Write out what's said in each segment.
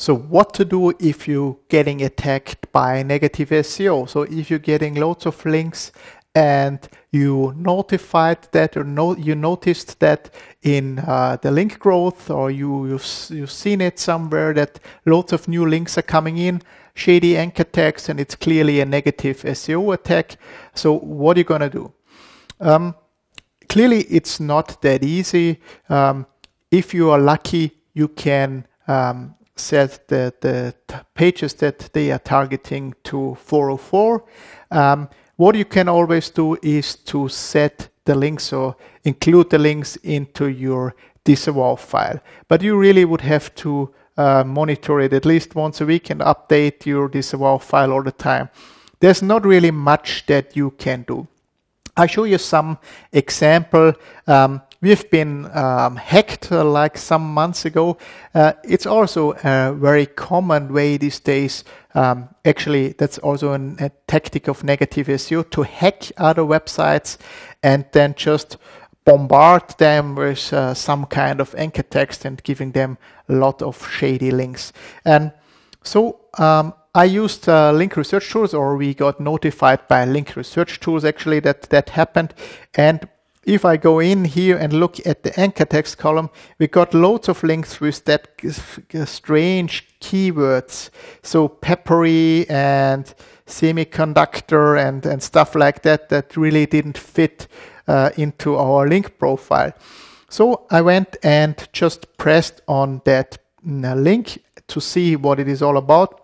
So what to do if you're getting attacked by negative SEO? So if you're getting loads of links and you notified that or no, you noticed that in uh, the link growth or you, you've, you've seen it somewhere that loads of new links are coming in, shady anchor text, and it's clearly a negative SEO attack. So what are you going to do? Um, clearly, it's not that easy. Um, if you are lucky, you can um, set the, the pages that they are targeting to 404. Um, what you can always do is to set the links or include the links into your disavow file. But you really would have to uh, monitor it at least once a week and update your disavow file all the time. There's not really much that you can do. I'll show you some example. Um, we've been um, hacked uh, like some months ago. Uh, it's also a very common way these days. Um, actually, that's also an, a tactic of negative SEO to hack other websites and then just bombard them with uh, some kind of anchor text and giving them a lot of shady links. And so um, I used uh, link research tools, or we got notified by link research tools actually that that happened. And if I go in here and look at the anchor text column, we got loads of links with that strange keywords. So peppery and semiconductor and, and stuff like that that really didn't fit uh, into our link profile. So I went and just pressed on that mm, link to see what it is all about.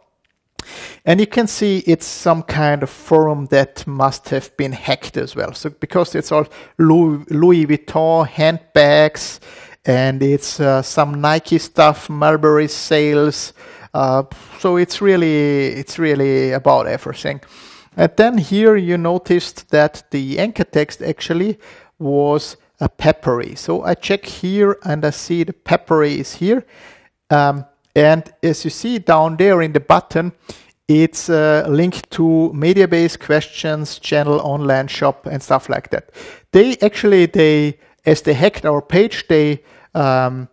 And you can see it's some kind of forum that must have been hacked as well. So because it's all Louis, Vuitton handbags and it's uh, some Nike stuff, Mulberry sales. Uh, so it's really it's really about everything. And then here you noticed that the anchor text actually was a peppery. So I check here and I see the peppery is here. Um, and as you see down there in the button, it's uh, linked to Mediabase questions, channel, online shop, and stuff like that. They actually, they as they hacked our page, they um,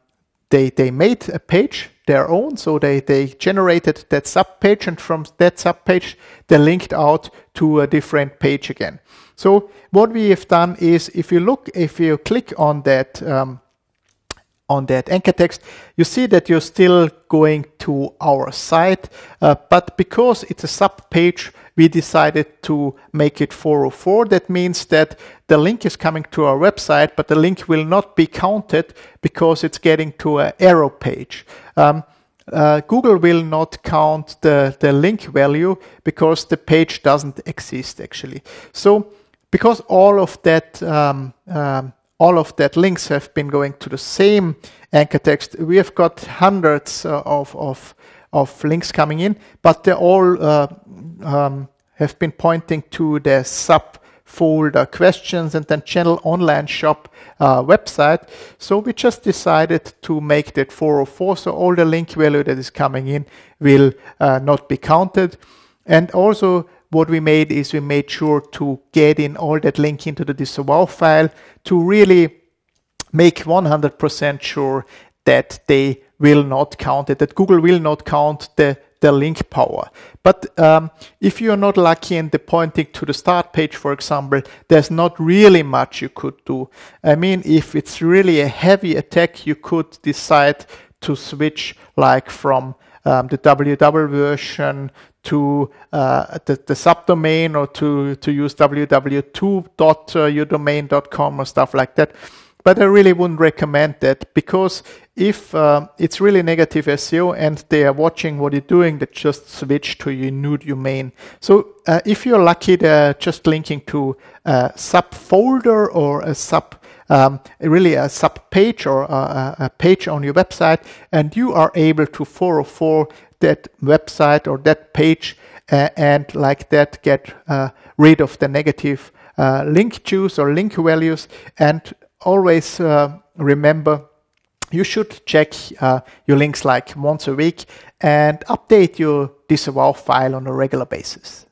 they they made a page their own. So they they generated that sub page, and from that sub page, they linked out to a different page again. So what we have done is, if you look, if you click on that um, on that anchor text, you see that you're still going to our site, uh, but because it's a sub page, we decided to make it 404. That means that the link is coming to our website, but the link will not be counted because it's getting to an error page. Um, uh, Google will not count the, the link value because the page doesn't exist actually. So because all of that um, um, all of that links have been going to the same anchor text. We have got hundreds uh, of, of, of links coming in, but they all uh, um, have been pointing to the subfolder questions and then channel online shop uh, website. So we just decided to make that 404. So all the link value that is coming in will uh, not be counted. And also what we made is we made sure to get in all that link into the disavow file to really make 100% sure that they will not count it, that Google will not count the, the link power. But um, if you're not lucky and the pointing to the start page, for example, there's not really much you could do. I mean, if it's really a heavy attack, you could decide to switch like from um, the WW version to uh, the, the subdomain or to, to use www2.yourdomain.com or stuff like that. But I really wouldn't recommend that because if uh, it's really negative SEO and they are watching what you're doing, they just switch to your new domain. So uh, if you're lucky, they're just linking to a subfolder or a sub um, really a sub page or a, a, page on your website, and you are able to 404 that website or that page uh, and like that get uh, rid of the negative uh, link juice or link values and always uh, remember you should check uh, your links like once a week and update your disavow file on a regular basis.